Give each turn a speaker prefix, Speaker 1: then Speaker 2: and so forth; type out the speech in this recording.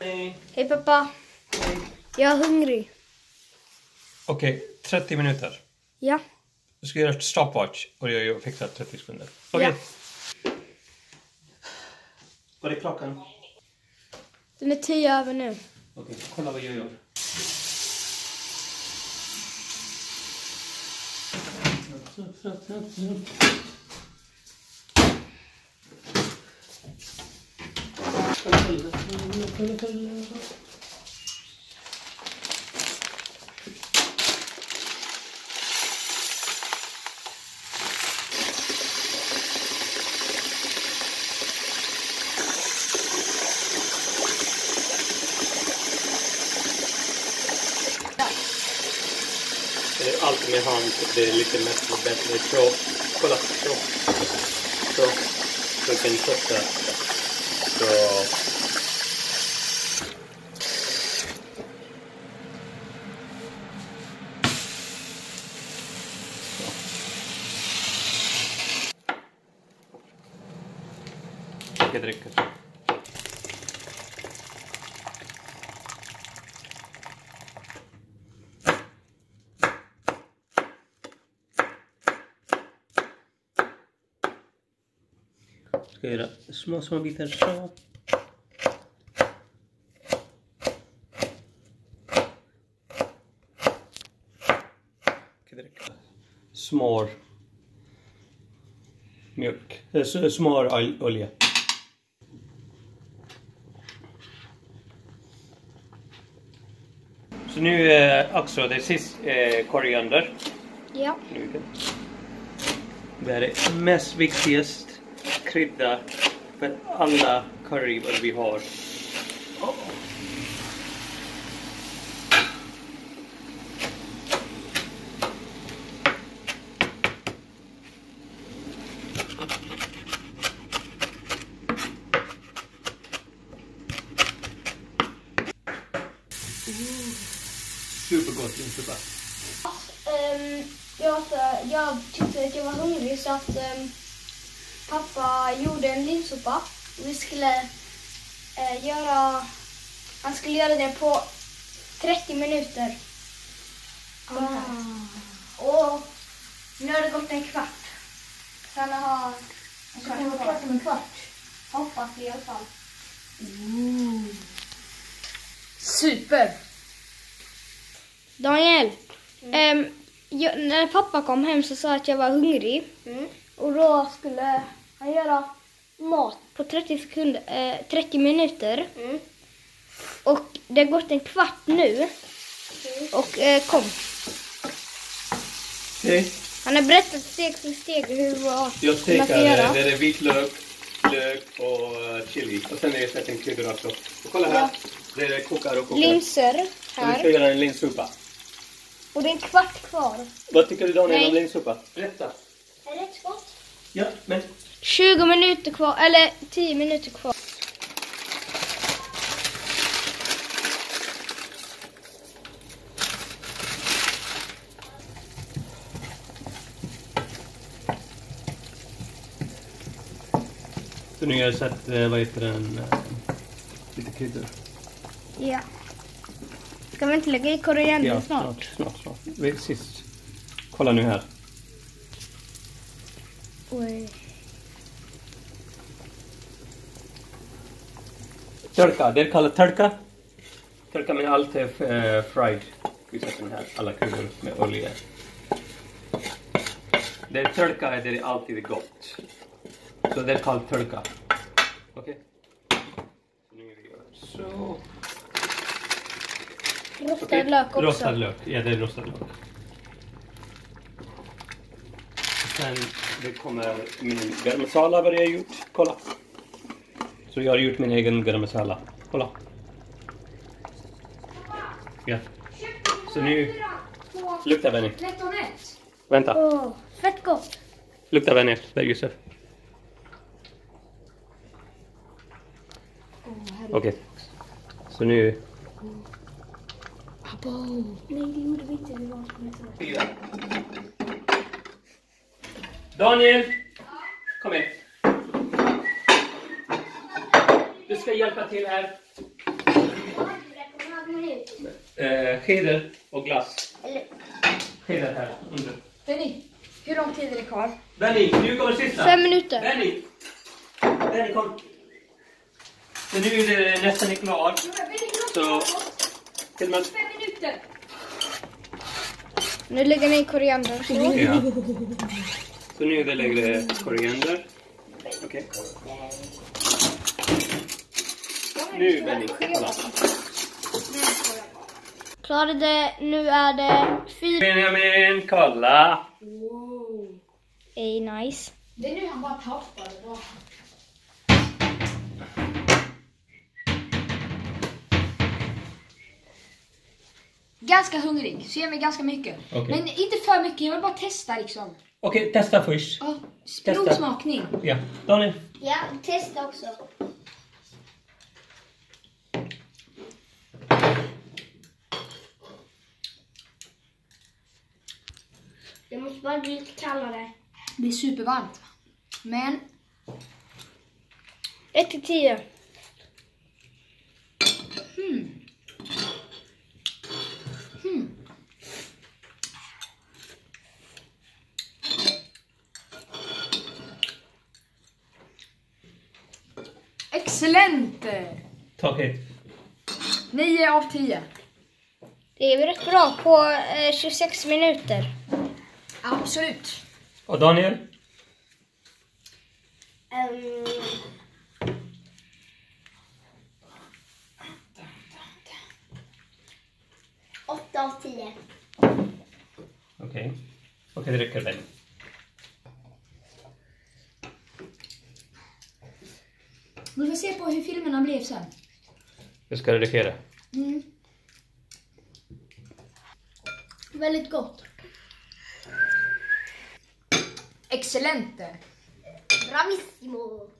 Speaker 1: Hej.
Speaker 2: Hej pappa.
Speaker 1: Hej.
Speaker 2: Jag är hungrig.
Speaker 1: Okej, 30 minuter.
Speaker 2: Ja.
Speaker 1: Du ska göra ett stopwatch och jag fixar 30 sekunder. Okej. Vad är klockan?
Speaker 2: Den är tio över nu.
Speaker 1: Okej, kolla vad jag gör. Är alltid med hand, det är lite mest bättre. Så, kolla. Så. Så. Så kan du sätta. Så. Jag Ska göra små, små bitar så. Smör. Mjölk. Eh, s- Smör ol- olja. Så nu eh, också det sist eh, koriander.
Speaker 2: Ja.
Speaker 1: Det är det mest viktigaste krydda för alla curry vad vi har. Supergott linsoppa.
Speaker 2: Ehm, jag, jag tyckte att jag var hungrig så att ehm, pappa gjorde en linssoppa. Vi skulle eh, göra... Han skulle göra det på 30 minuter. Ah. Och nu har det gått en kvart. Så han har... Så kan vara klart om en kvart. Hoppas vi i alla fall. Super! Daniel, ehm, jag, när pappa kom hem så sa jag att jag var hungrig. Och då skulle han göra mat på 30, sekunder, eh, 30 minuter. Och det har gått en kvart nu. Och eh, kom.
Speaker 1: Okej.
Speaker 2: Han har berättat steg för steg hur vad
Speaker 1: Jag
Speaker 2: man
Speaker 1: stekar,
Speaker 2: ska göra.
Speaker 1: det är vitlök, lök och eh, chili. Och sen är det sett en kryddor också. Och kolla här,
Speaker 2: Ja.
Speaker 1: det är kokar och kokar.
Speaker 2: Linser
Speaker 1: Och vi ska
Speaker 2: här.
Speaker 1: göra en linssoppa.
Speaker 2: Och det är en kvart kvar.
Speaker 1: Vad tycker du Daniel
Speaker 2: Nej.
Speaker 1: om linssoppa? Berätta.
Speaker 2: Är det rätt gott?
Speaker 1: Ja, men
Speaker 2: 20 minuter kvar, eller 10 minuter kvar.
Speaker 1: så nu har jag sett, eh, vad heter den, eh, lite kryddor.
Speaker 2: Ja. Ska vi inte lägga i koriander
Speaker 1: Ja,
Speaker 2: snart?
Speaker 1: snart, snart, snart. Vi- Sist. Kolla nu här.
Speaker 2: Oj.
Speaker 1: Törka, det är kallat törka. Törka men allt är eh, fried. Vi sätter den här, alla kryddor med olja. Det är törka, det är alltid gott. Så det är kallat törka. Okej? Så nu gör vi så.
Speaker 2: Rostad
Speaker 1: Okej.
Speaker 2: lök också.
Speaker 1: Rostad lök, ja det är rostad lök. Och sen det kommer min garam vad jag har gjort. Kolla. Så jag har gjort min egen garam. Kolla. Ja. Så nu lukta Benny.
Speaker 2: 13 rätt.
Speaker 1: Vänta.
Speaker 2: Fett gott.
Speaker 1: Lukta Benny. Det är Josef. Okej. Så nu...
Speaker 2: Abo. Nej, det gjorde vi inte. Det var
Speaker 1: Fyra. Daniel! Kom här. Du ska hjälpa till här. eh, skidor och glass. Skidor här under.
Speaker 3: Benny, hur lång tid är det kvar?
Speaker 1: Benny, nu kommer sista.
Speaker 2: fem minuter.
Speaker 1: Benny! Benny, kom. Så nu är det nästan är klar. Så... Till.
Speaker 3: Fem minuter!
Speaker 2: Nu lägger ni koriander.
Speaker 1: Ja. Så nu är det lägre koriander. Okej. Nu Benny, kolla.
Speaker 2: Klarade, nu är det fyra.
Speaker 1: Benjamin, kolla!
Speaker 3: Wow.
Speaker 2: Ej, nice.
Speaker 3: Det är nu han bara tappar det bara. Ganska hungrig, så ge mig ganska mycket.
Speaker 1: Okej.
Speaker 3: Men inte för mycket, jag vill bara testa liksom.
Speaker 1: Okej, testa först.
Speaker 3: Ja,
Speaker 1: Testa.
Speaker 3: provsmakning.
Speaker 1: Ja. Daniel?
Speaker 2: Ja, testa också. Det måste bli lite kallare.
Speaker 3: Det är supervarmt. Men
Speaker 2: 1 till 10.
Speaker 3: Excellent!
Speaker 1: Ta hit.
Speaker 3: 9 av 10.
Speaker 2: Det är väl rätt bra på eh, 26 minuter.
Speaker 3: Absolut.
Speaker 1: Och Daniel?
Speaker 2: Um, Åtta av tio.
Speaker 1: Okej. Okej, det räcker Benny.
Speaker 3: Vi får se på hur filmerna blev sen.
Speaker 1: Jag ska redigera.
Speaker 3: Mm.
Speaker 2: Väldigt gott.
Speaker 3: Excellent!
Speaker 2: Bravissimo.